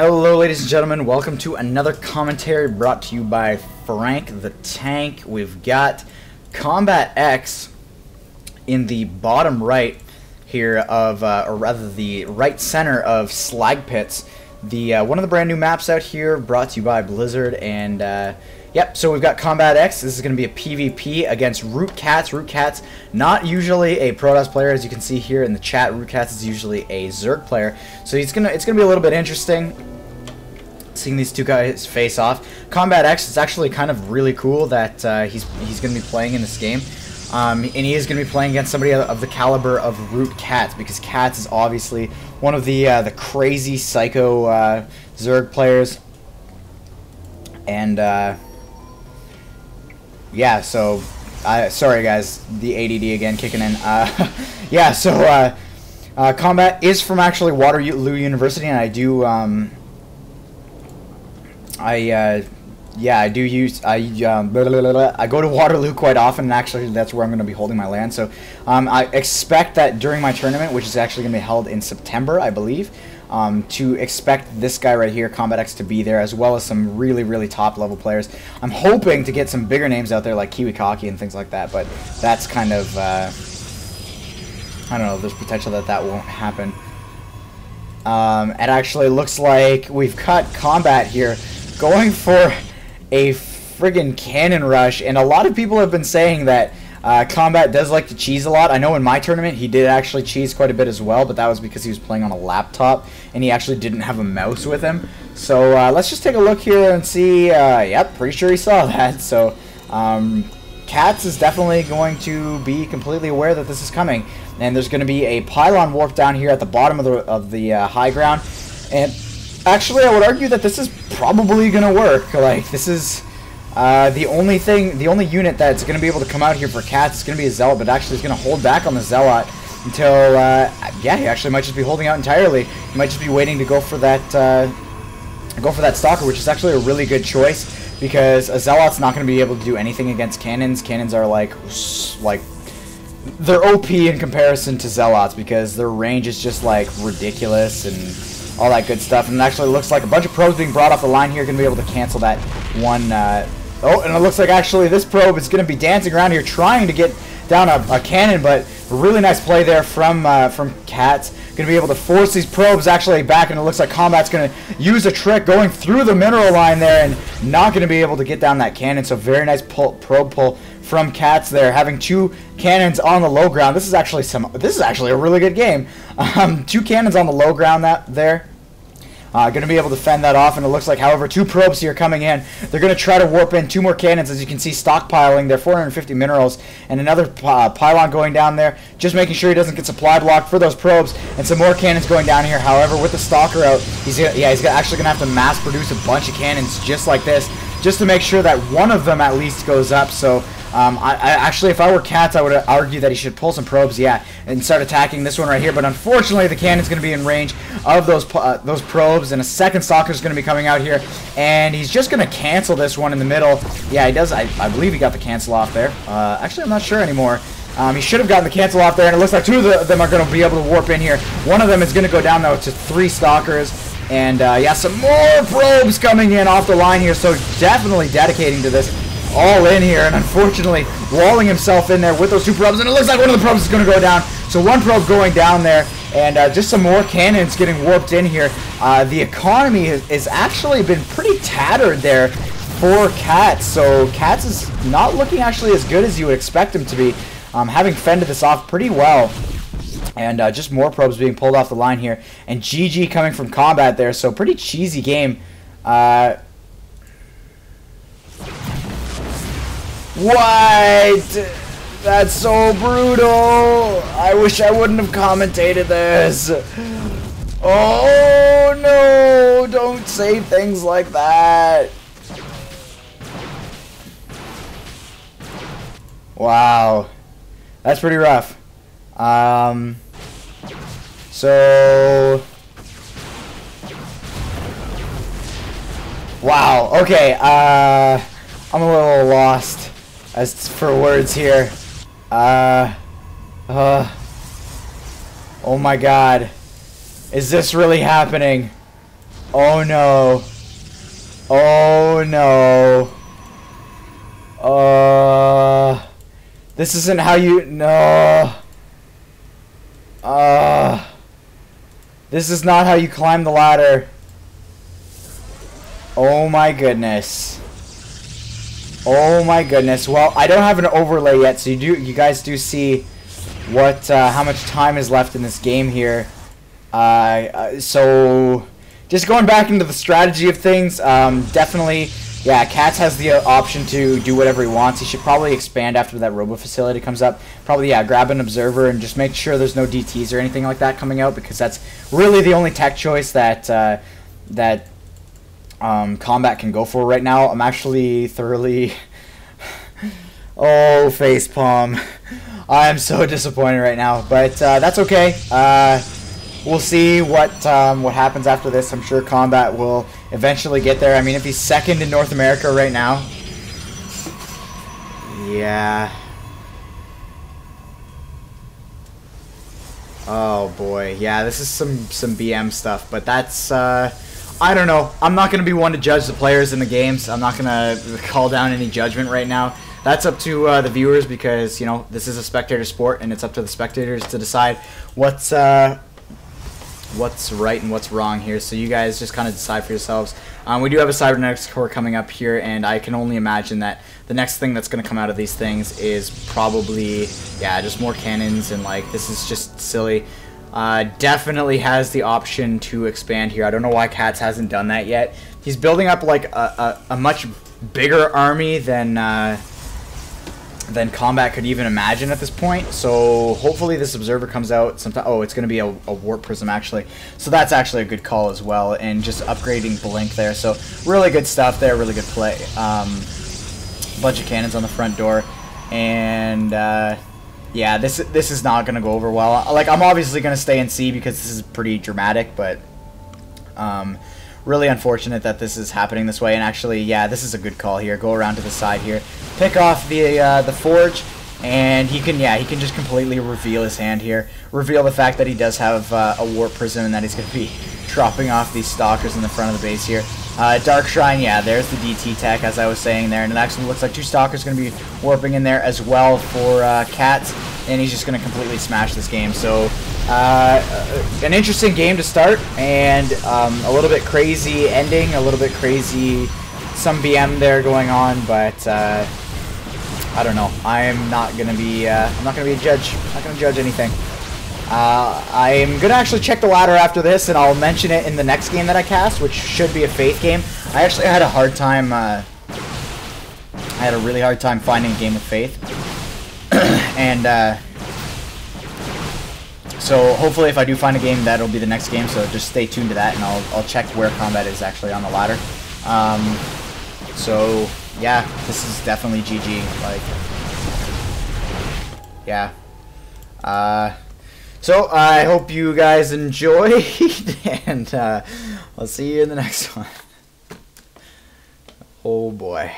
Hello, ladies and gentlemen. Welcome to another commentary brought to you by Frank the Tank. We've got Combat X in the bottom right here of, uh, or rather the right center of Slag Pits. The uh, one of the brand new maps out here, brought to you by Blizzard, and uh, yep. So we've got Combat X. This is going to be a PvP against Root Cats. Root Cats, not usually a Protoss player, as you can see here in the chat. Root Cats is usually a Zerg player, so he's gonna it's gonna be a little bit interesting seeing these two guys face off. Combat X is actually kind of really cool that uh, he's he's going to be playing in this game. Um, and he is going to be playing against somebody of the caliber of Root Cats because Cats is obviously one of the uh, the crazy psycho uh, Zerg players. And uh, yeah, so uh, sorry guys, the ADD again kicking in. Uh, yeah, so uh, uh, Combat is from actually Waterloo University, and I do. Um, I uh, yeah, I do use I um, blah, blah, blah, I go to Waterloo quite often, and actually that's where I'm going to be holding my LAN. So um, I expect that during my tournament, which is actually going to be held in September, I believe, um, to expect this guy right here, Combat X, to be there, as well as some really really top level players. I'm hoping to get some bigger names out there like Kiwikaki and things like that, but that's kind of uh, I don't know. There's potential that that won't happen. Um, it actually looks like we've cut combat here going for a friggin' cannon rush, and a lot of people have been saying that uh, Combat does like to cheese a lot. I know in my tournament he did actually cheese quite a bit as well, but that was because he was playing on a laptop and he actually didn't have a mouse with him. So uh, let's just take a look here and see. Uh, yep, pretty sure he saw that. So um, Cats is definitely going to be completely aware that this is coming, and there's going to be a pylon warp down here at the bottom of the of the uh, high ground, and actually I would argue that this is probably going to work. Like, this is uh, the only thing, the only unit that's going to be able to come out here for cats is going to be a Zealot, but actually is going to hold back on the Zealot until, uh, yeah, he actually might just be holding out entirely. He might just be waiting to go for that, uh, go for that Stalker, which is actually a really good choice because a Zealot's not going to be able to do anything against Cannons. Cannons are like, like, they're OP in comparison to Zealots because their range is just like ridiculous and all that good stuff. And it actually looks like a bunch of probes being brought off the line here going to be able to cancel that one. Uh, oh, and it looks like actually this probe is going to be dancing around here trying to get down a, a cannon, but really nice play there from uh, from Cats. Going to be able to force these probes actually back, and it looks like Combat's going to use a trick going through the mineral line there and not going to be able to get down that cannon. So very nice pull, probe pull from Cats there, having two cannons on the low ground. This is actually some. This is actually a really good game. Um, two cannons on the low ground that there. Uh, going to be able to fend that off, and it looks like, however, two probes here coming in. They're going to try to warp in two more cannons, as you can see, stockpiling their 450 minerals, and another uh, pylon going down there, just making sure he doesn't get supply blocked for those probes, and some more cannons going down here. However, with the stalker out, he's yeah, he's actually going to have to mass produce a bunch of cannons just like this, just to make sure that one of them at least goes up. So um, I, I, actually, if I were Cats, I would argue that he should pull some probes, yeah, and start attacking this one right here. But unfortunately, the cannon's going to be in range of those uh, those probes, and a second stalker's going to be coming out here, and he's just going to cancel this one in the middle. Yeah, he does. I, I believe he got the cancel off there. Uh, actually, I'm not sure anymore. Um, he should have gotten the cancel off there, and it looks like two of them are going to be able to warp in here. One of them is going to go down, though, to three stalkers. And, uh, yeah, some more probes coming in off the line here, so definitely dedicating to this all in here, and unfortunately walling himself in there with those two probes, and it looks like one of the probes is going to go down. So one probe going down there, and uh, just some more cannons getting warped in here. Uh, the economy has, has, actually been pretty tattered there for Cats, so Cats is not looking actually as good as you would expect him to be, um, having fended this off pretty well. And uh, just more probes being pulled off the line here. And GG coming from combat there, so pretty cheesy game. Uh, What? That's so brutal. I wish I wouldn't have commentated this. Oh no, don't say things like that. Wow. That's pretty rough. Um, so... Wow, okay, uh, I'm a little lost as for words here. Uh, uh, oh my god. Is this really happening? Oh no. Oh no. Uh. This isn't how you. No. Uh. This is not how you climb the ladder. Oh my goodness. Oh my goodness. Well, I don't have an overlay yet, so you do you guys do see what uh, how much time is left in this game here. Uh, uh, so just going back into the strategy of things, um, definitely, yeah, Cats has the uh, option to do whatever he wants. He should probably expand after that robo facility comes up. Probably, yeah, grab an observer and just make sure there's no DTs or anything like that coming out because that's really the only tech choice that uh, that um, combat can go for right now. I'm actually thoroughly. oh, face palm. I'm so disappointed right now, but uh, that's okay. Uh, we'll see what um, what happens after this. I'm sure combat will eventually get there. I mean, if he's second in North America right now, yeah. Oh boy, yeah, this is some some BM stuff, but that's. Uh, I don't know. I'm not going to be one to judge the players in the games. I'm not going to call down any judgment right now. That's up to uh, the viewers because you know this is a spectator sport, and it's up to the spectators to decide what's uh, what's right and what's wrong here. So you guys just kind of decide for yourselves. Um, we do have a cybernetics core coming up here, and I can only imagine that the next thing that's going to come out of these things is probably yeah, just more cannons and like this is just silly. Uh, definitely has the option to expand here. I don't know why Cats hasn't done that yet. He's building up like a, a, a much bigger army than uh, than combat could even imagine at this point. So hopefully this observer comes out sometime. Oh, it's going to be a, a, warp prism actually. So that's actually a good call as well. And just upgrading blink there. So really good stuff there. Really good play. Um, bunch of cannons on the front door, and. Uh, yeah, this this is not gonna go over well. Like I'm obviously gonna stay in C because this is pretty dramatic, but um, really unfortunate that this is happening this way. And actually, yeah, this is a good call here. Go around to the side here, pick off the uh, the forge, and he can yeah he can just completely reveal his hand here. Reveal the fact that he does have uh, a warp prism and that he's gonna be dropping off these stalkers in the front of the base here. Uh, Dark Shrine, yeah, there's the DT tech, as I was saying there, and it actually looks like two Stalkers going to be warping in there as well for uh, Cats, and he's just going to completely smash this game. So, uh, an interesting game to start, and um, a little bit crazy ending, a little bit crazy, some BM there going on, but uh, I don't know. I'm not going to be, uh, I'm not going to be a judge. I'm not going to judge anything. Uh, I'm going to actually check the ladder after this, and I'll mention it in the next game that I cast, which should be a Faith game. I actually had a hard time, uh, I had a really hard time finding a game with Faith. and, uh, so hopefully if I do find a game, that'll be the next game, so just stay tuned to that, and I'll, I'll check where combat is actually on the ladder. Um, so, yeah, this is definitely GG, like, yeah. Uh... So I hope you guys enjoyed, and uh, I'll see you in the next one. Oh boy.